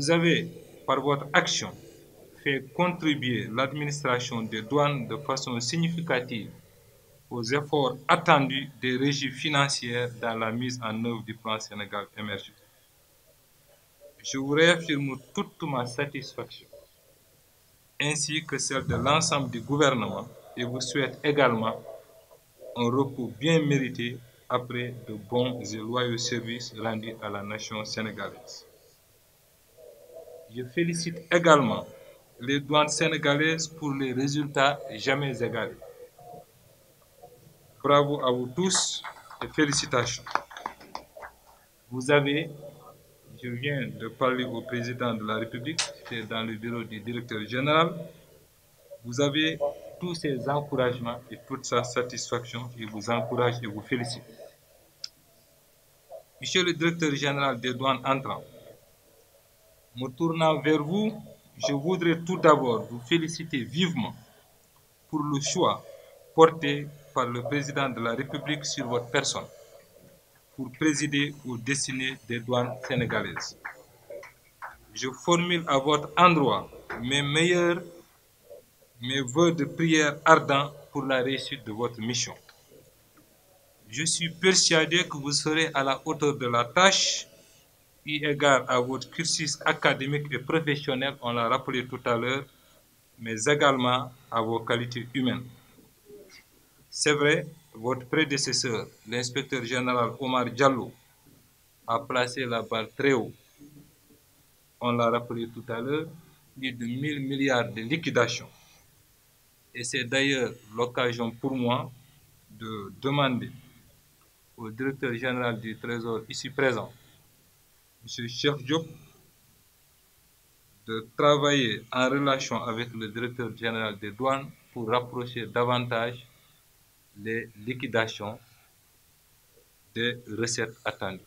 Vous avez, par votre action, fait contribuer l'administration des douanes de façon significative aux efforts attendus des régies financières dans la mise en œuvre du plan Sénégal émergent. Je vous réaffirme toute ma satisfaction, ainsi que celle de l'ensemble du gouvernement, et vous souhaite également un repos bien mérité après de bons et loyaux services rendus à la nation sénégalaise. Je félicite également les douanes sénégalaises pour les résultats jamais égalés. Bravo à vous tous et félicitations. Vous avez, je viens de parler au président de la République, c'est dans le bureau du directeur général, vous avez tous ces encouragements et toute sa satisfaction. Il vous encourage et vous félicite. Monsieur le directeur général des douanes entrant, me tournant vers vous, je voudrais tout d'abord vous féliciter vivement pour le choix porté par le président de la République sur votre personne pour présider aux destinées des douanes sénégalaises. Je formule à votre endroit mes meilleurs, mes voeux de prière ardents pour la réussite de votre mission. Je suis persuadé que vous serez à la hauteur de la tâche, eu égard à votre cursus académique et professionnel, on l'a rappelé tout à l'heure, mais également à vos qualités humaines. C'est vrai, votre prédécesseur, l'inspecteur général Omar Diallo, a placé la barre très haut. On l'a rappelé tout à l'heure, plus de 1000 milliards de liquidations. Et c'est d'ailleurs l'occasion pour moi de demander au directeur général du Trésor ici présent, M. Cheikh Diop, de travailler en relation avec le directeur général des douanes pour rapprocher davantage les liquidations des recettes attendues.